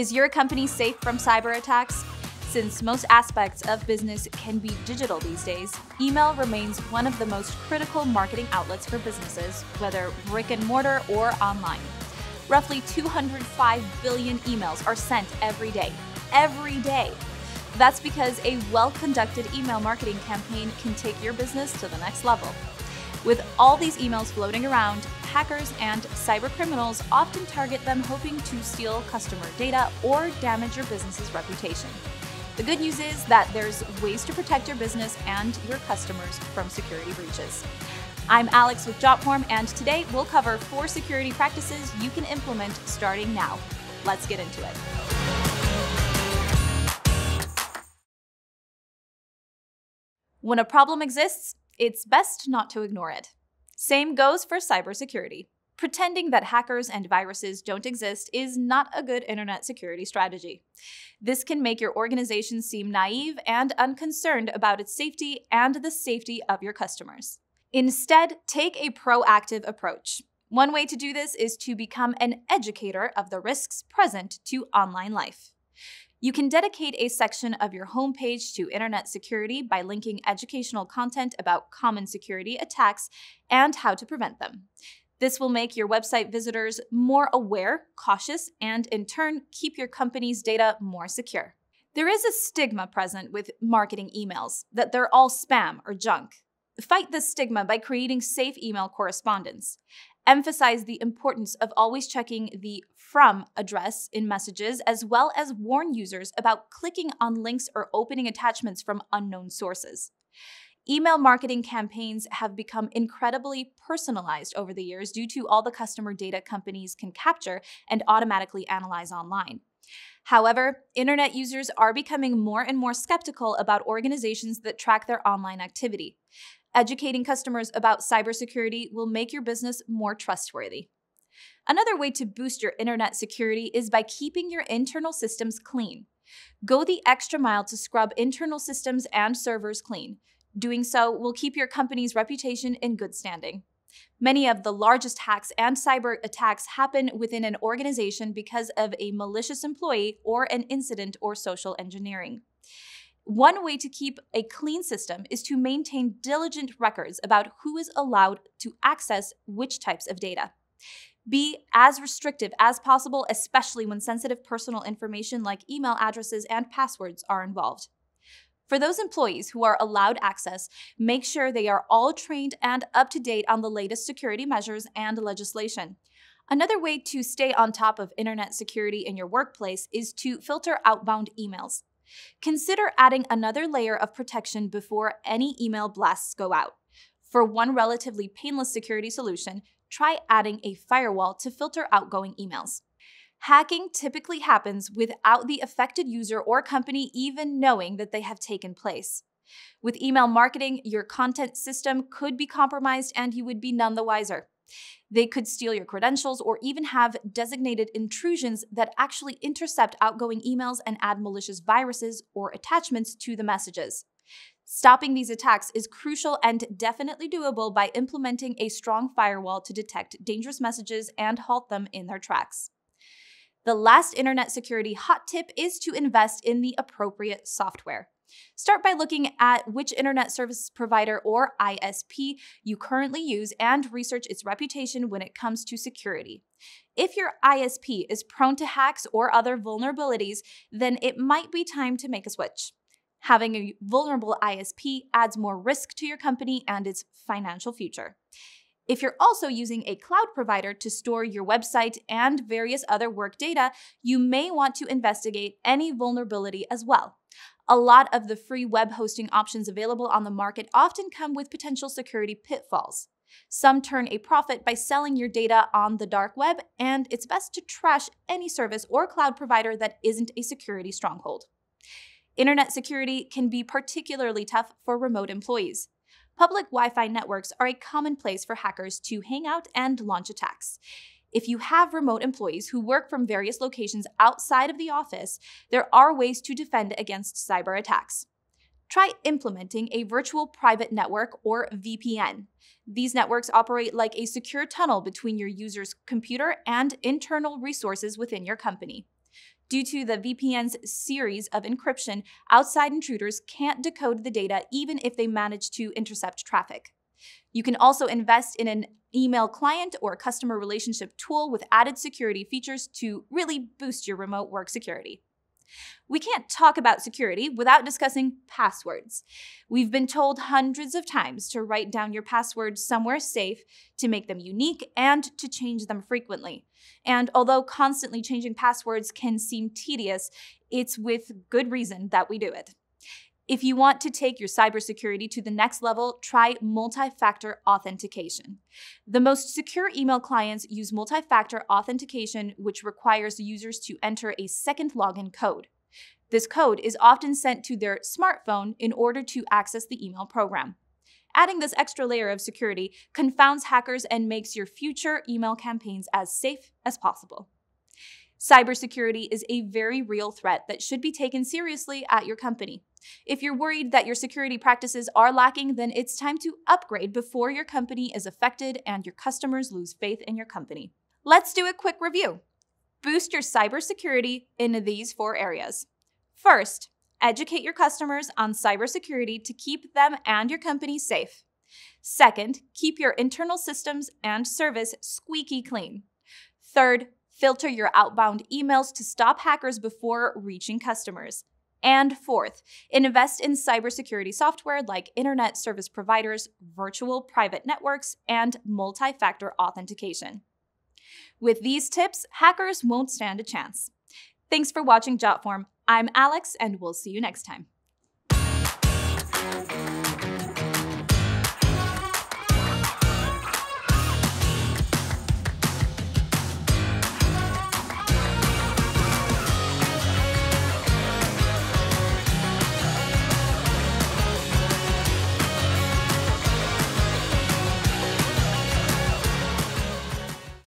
Is your company safe from cyber attacks? Since most aspects of business can be digital these days, email remains one of the most critical marketing outlets for businesses, whether brick and mortar or online. Roughly 205 billion emails are sent every day. Every day. That's because a well conducted email marketing campaign can take your business to the next level. With all these emails floating around, hackers and cybercriminals often target them hoping to steal customer data or damage your business's reputation. The good news is that there's ways to protect your business and your customers from security breaches. I'm Alex with Jotform, and today we'll cover four security practices you can implement starting now. Let's get into it. When a problem exists, it's best not to ignore it. Same goes for cybersecurity. Pretending that hackers and viruses don't exist is not a good internet security strategy. This can make your organization seem naive and unconcerned about its safety and the safety of your customers. Instead, take a proactive approach. One way to do this is to become an educator of the risks present to online life. You can dedicate a section of your homepage to internet security by linking educational content about common security attacks and how to prevent them. This will make your website visitors more aware, cautious, and in turn, keep your company's data more secure. There is a stigma present with marketing emails that they're all spam or junk. Fight this stigma by creating safe email correspondence emphasize the importance of always checking the from address in messages, as well as warn users about clicking on links or opening attachments from unknown sources. Email marketing campaigns have become incredibly personalized over the years due to all the customer data companies can capture and automatically analyze online. However, internet users are becoming more and more skeptical about organizations that track their online activity. Educating customers about cybersecurity will make your business more trustworthy. Another way to boost your internet security is by keeping your internal systems clean. Go the extra mile to scrub internal systems and servers clean. Doing so will keep your company's reputation in good standing. Many of the largest hacks and cyber attacks happen within an organization because of a malicious employee or an incident or social engineering. One way to keep a clean system is to maintain diligent records about who is allowed to access which types of data. Be as restrictive as possible, especially when sensitive personal information like email addresses and passwords are involved. For those employees who are allowed access, make sure they are all trained and up to date on the latest security measures and legislation. Another way to stay on top of internet security in your workplace is to filter outbound emails. Consider adding another layer of protection before any email blasts go out. For one relatively painless security solution, try adding a firewall to filter outgoing emails. Hacking typically happens without the affected user or company even knowing that they have taken place. With email marketing, your content system could be compromised and you would be none the wiser. They could steal your credentials or even have designated intrusions that actually intercept outgoing emails and add malicious viruses or attachments to the messages. Stopping these attacks is crucial and definitely doable by implementing a strong firewall to detect dangerous messages and halt them in their tracks. The last internet security hot tip is to invest in the appropriate software. Start by looking at which internet service provider or ISP you currently use and research its reputation when it comes to security. If your ISP is prone to hacks or other vulnerabilities, then it might be time to make a switch. Having a vulnerable ISP adds more risk to your company and its financial future. If you're also using a cloud provider to store your website and various other work data, you may want to investigate any vulnerability as well. A lot of the free web hosting options available on the market often come with potential security pitfalls. Some turn a profit by selling your data on the dark web, and it's best to trash any service or cloud provider that isn't a security stronghold. Internet security can be particularly tough for remote employees. Public Wi Fi networks are a common place for hackers to hang out and launch attacks. If you have remote employees who work from various locations outside of the office, there are ways to defend against cyber attacks. Try implementing a virtual private network or VPN. These networks operate like a secure tunnel between your user's computer and internal resources within your company. Due to the VPN's series of encryption, outside intruders can't decode the data even if they manage to intercept traffic. You can also invest in an email client or customer relationship tool with added security features to really boost your remote work security. We can't talk about security without discussing passwords. We've been told hundreds of times to write down your passwords somewhere safe, to make them unique, and to change them frequently. And although constantly changing passwords can seem tedious, it's with good reason that we do it. If you want to take your cybersecurity to the next level, try multi factor authentication. The most secure email clients use multi factor authentication, which requires users to enter a second login code. This code is often sent to their smartphone in order to access the email program. Adding this extra layer of security confounds hackers and makes your future email campaigns as safe as possible. Cybersecurity is a very real threat that should be taken seriously at your company. If you're worried that your security practices are lacking, then it's time to upgrade before your company is affected and your customers lose faith in your company. Let's do a quick review. Boost your cybersecurity in these four areas. First, educate your customers on cybersecurity to keep them and your company safe. Second, keep your internal systems and service squeaky clean. Third, filter your outbound emails to stop hackers before reaching customers. And fourth, invest in cybersecurity software like internet service providers, virtual private networks, and multi factor authentication. With these tips, hackers won't stand a chance. Thanks for watching Jotform. I'm Alex, and we'll see you next time.